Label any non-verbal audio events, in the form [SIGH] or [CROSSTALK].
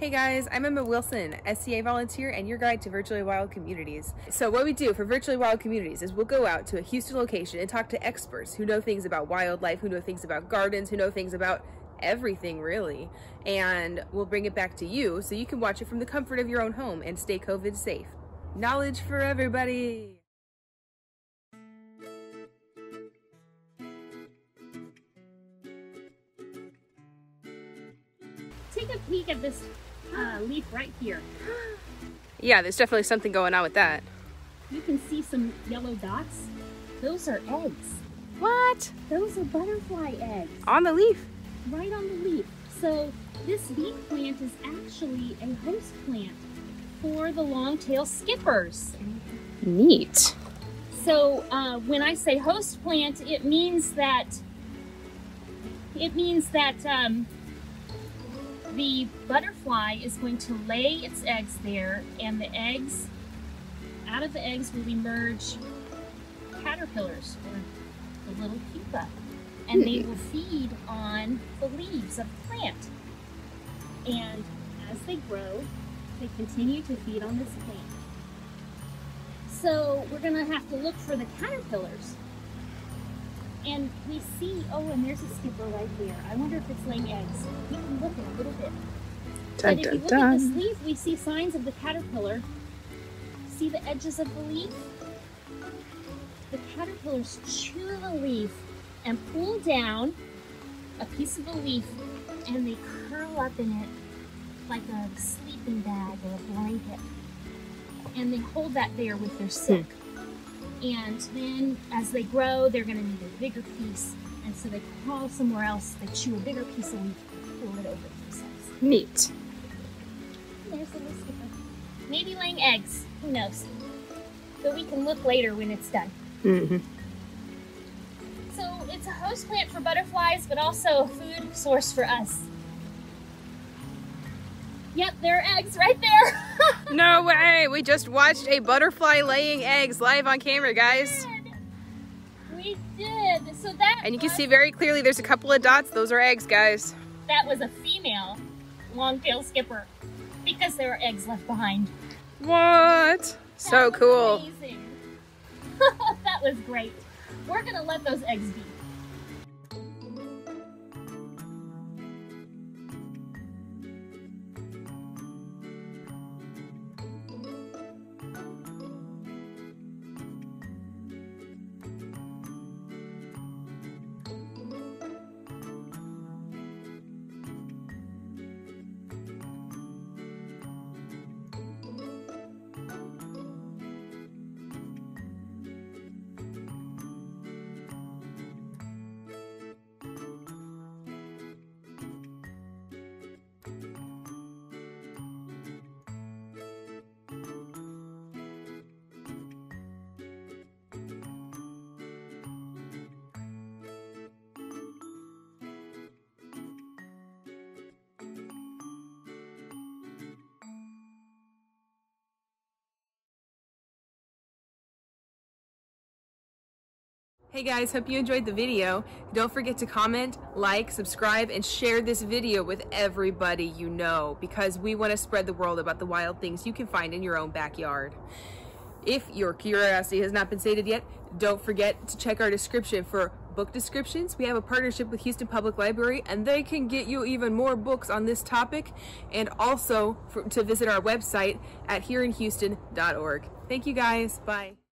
Hey guys, I'm Emma Wilson, SCA volunteer and your guide to Virtually Wild Communities. So what we do for Virtually Wild Communities is we'll go out to a Houston location and talk to experts who know things about wildlife, who know things about gardens, who know things about everything really. And we'll bring it back to you so you can watch it from the comfort of your own home and stay COVID safe. Knowledge for everybody! Take a peek at this uh, leaf right here. Yeah, there's definitely something going on with that. You can see some yellow dots. Those are eggs. What? Those are butterfly eggs On the leaf? right on the leaf. So this bee plant is actually a host plant for the long-tailed skippers. Neat. So uh, when I say host plant, it means that it means that um, the butterfly is going to lay its eggs there, and the eggs, out of the eggs will emerge caterpillars or the little pupa, and they will feed on the leaves of the plant. And as they grow, they continue to feed on this plant. So we're gonna have to look for the caterpillars. And we see, oh, and there's a skipper right there. I wonder if it's laying eggs. We can look in a little bit. Dun, but if you dun, look at this dun. leaf, we see signs of the caterpillar. See the edges of the leaf? The caterpillars chew the leaf and pull down a piece of the leaf and they curl up in it like a sleeping bag or a blanket. And they hold that there with their silk. Hmm. And then as they grow, they're going to need a bigger piece. And so they crawl somewhere else, they chew a bigger piece of leaf pull it over themselves. Neat. There's the little skipper. Maybe laying eggs. Who knows? But we can look later when it's done. Mm-hmm. So it's a host plant for butterflies, but also a food source for us. Yep, there are eggs right there. No way! We just watched a butterfly laying eggs live on camera, guys. we did. We did. So that And you can see very clearly there's a couple of dots. Those are eggs, guys. that was a female long-tailed skipper because there were eggs left behind. What? So That was cool. Amazing. [LAUGHS] that was great. We're gonna let those eggs be. Hey guys, hope you enjoyed the video. Don't forget to comment, like, subscribe, and share this video with everybody you know because we want to spread the world about the wild things you can find in your own backyard. If your curiosity has not been sated yet, don't forget to check our description for book descriptions. We have a partnership with Houston Public Library and they can get you even more books on this topic and also for, to visit our website at hereinhouston.org. Thank you guys. Bye.